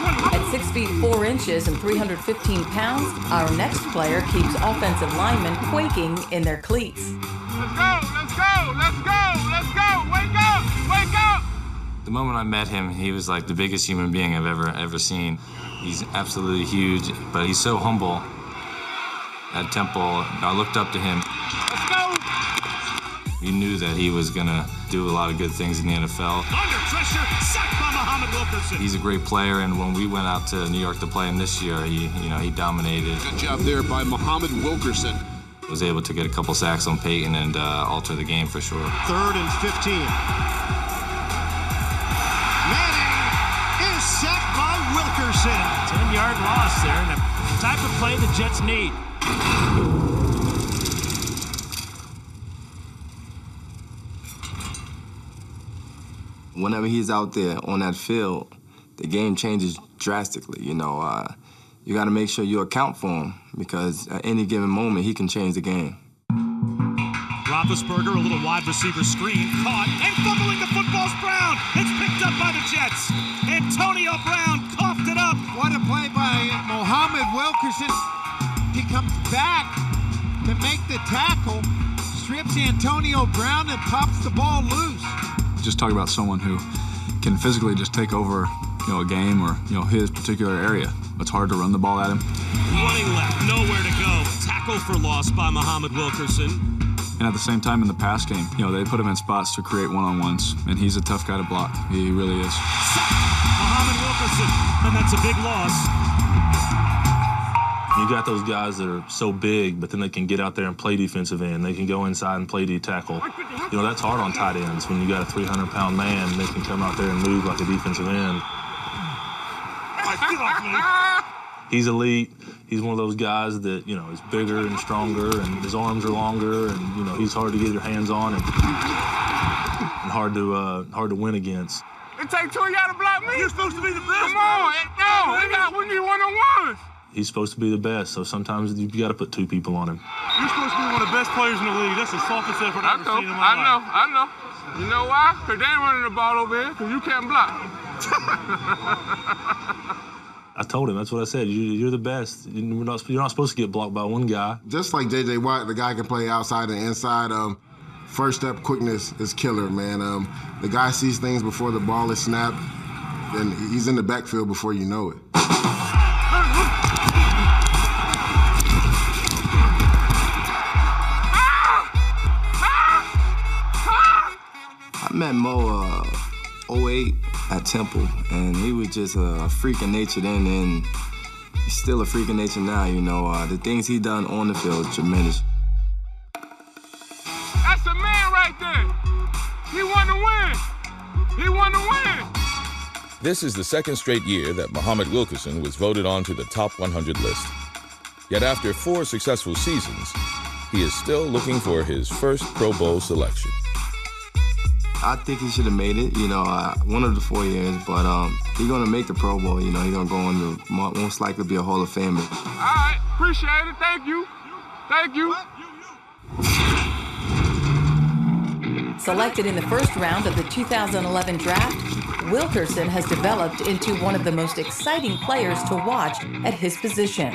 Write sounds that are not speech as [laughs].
At 6 feet 4 inches and 315 pounds, our next player keeps offensive linemen quaking in their cleats. Let's go, let's go, let's go, let's go. Wake up, wake up. The moment I met him, he was like the biggest human being I've ever ever seen. He's absolutely huge, but he's so humble. At Temple, I looked up to him. Let's go. You knew that he was gonna do a lot of good things in the NFL. Under pressure, sacked by Muhammad Wilkerson. He's a great player, and when we went out to New York to play him this year, he, you know, he dominated. Good job there by Muhammad Wilkerson. Was able to get a couple sacks on Peyton and uh, alter the game for sure. Third and 15. Manning is sacked by Wilkerson. 10 yard loss there, and the type of play the Jets need. Whenever he's out there on that field, the game changes drastically. You know, uh, you got to make sure you account for him because at any given moment he can change the game. Roethlisberger, a little wide receiver screen, caught, and fumbling the football's Brown. It's picked up by the Jets. Antonio Brown coughed it up. What a play by Muhammad Wilkerson. He comes back to make the tackle, strips Antonio Brown, and pops the ball loose. Just talk about someone who can physically just take over, you know, a game or you know his particular area. It's hard to run the ball at him. Running left, nowhere to go. Tackle for loss by Muhammad Wilkerson. And at the same time, in the pass game, you know, they put him in spots to create one-on-ones, and he's a tough guy to block. He really is. Muhammad Wilkerson, and that's a big loss. You got those guys that are so big, but then they can get out there and play defensive end. They can go inside and play D tackle. You know, that's hard on tight ends when you got a 300 pound man, they can come out there and move like a defensive end. He's elite. He's one of those guys that, you know, is bigger and stronger and his arms are longer and, you know, he's hard to get your hands on and, and hard to uh, hard to win against. It take two of y'all to block me. You're supposed to be the best. Come on, no, we got we need one on ones. He's supposed to be the best, so sometimes you got to put two people on him. You're supposed to be one of the best players in the league. That's the softest effort I I've ever know, seen in my I life. know, I know. You know why? Cause they ain't running the ball over here, cause you can't block. [laughs] I told him that's what I said. You, you're the best. You're not, you're not supposed to get blocked by one guy. Just like J.J. Watt, the guy can play outside and inside. Um, first step quickness is killer, man. Um, the guy sees things before the ball is snapped, and he's in the backfield before you know it. [laughs] met Mo uh, 08 at Temple, and he was just a freak of nature then, and he's still a freak of nature now. You know, uh, the things he done on the field is tremendous. That's a man right there. He won to win. He won to win. This is the second straight year that Muhammad Wilkerson was voted onto the top 100 list. Yet after four successful seasons, he is still looking for his first Pro Bowl selection. I think he should have made it, you know, uh, one of the four years, but um, he's going to make the Pro Bowl. You know, he's going to go on to most likely be a Hall of Famer. All right, appreciate it. Thank you. Thank you. Selected in the first round of the 2011 draft, Wilkerson has developed into one of the most exciting players to watch at his position.